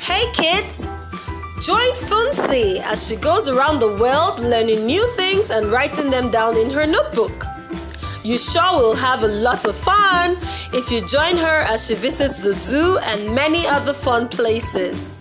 Hey kids! Join Funsie as she goes around the world learning new things and writing them down in her notebook. You sure will have a lot of fun if you join her as she visits the zoo and many other fun places.